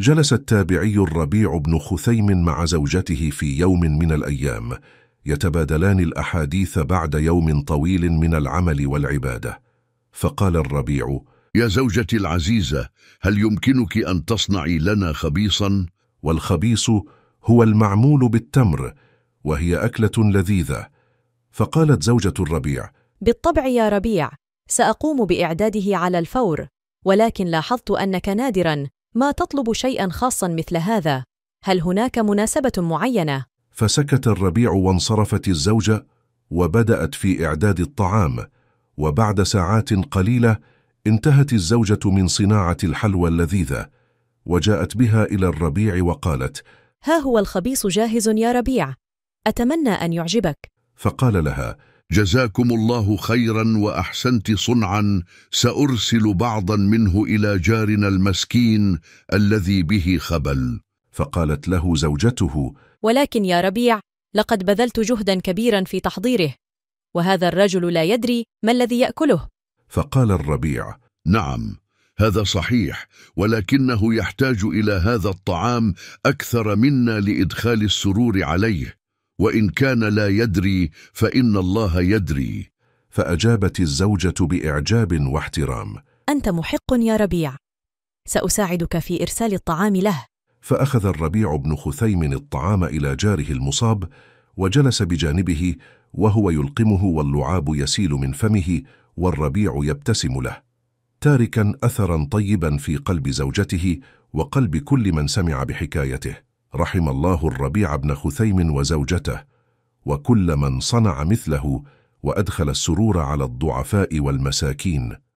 جلس التابعي الربيع بن خثيم مع زوجته في يوم من الأيام يتبادلان الأحاديث بعد يوم طويل من العمل والعبادة. فقال الربيع يا زوجتي العزيزة هل يمكنك أن تصنعي لنا خبيصا؟ والخبيص هو المعمول بالتمر وهي أكلة لذيذة. فقالت زوجة الربيع بالطبع يا ربيع سأقوم بإعداده على الفور ولكن لاحظت أنك نادراً. ما تطلب شيئاً خاصاً مثل هذا هل هناك مناسبة معينة؟ فسكت الربيع وانصرفت الزوجة وبدأت في إعداد الطعام وبعد ساعات قليلة انتهت الزوجة من صناعة الحلوى اللذيذة وجاءت بها إلى الربيع وقالت ها هو الخبيص جاهز يا ربيع أتمنى أن يعجبك فقال لها جزاكم الله خيرا وأحسنت صنعا سأرسل بعضا منه إلى جارنا المسكين الذي به خبل. فقالت له زوجته ولكن يا ربيع لقد بذلت جهدا كبيرا في تحضيره وهذا الرجل لا يدري ما الذي يأكله. فقال الربيع نعم هذا صحيح ولكنه يحتاج إلى هذا الطعام أكثر منا لإدخال السرور عليه. وإن كان لا يدري فإن الله يدري. فأجابت الزوجة بإعجاب واحترام. أنت محق يا ربيع. سأساعدك في إرسال الطعام له. فأخذ الربيع بن خثيم الطعام إلى جاره المصاب وجلس بجانبه وهو يلقمه واللعاب يسيل من فمه والربيع يبتسم له. تاركا أثرا طيبا في قلب زوجته وقلب كل من سمع بحكايته. رحم الله الربيع بن خثيم وزوجته وكل من صنع مثله وأدخل السرور على الضعفاء والمساكين.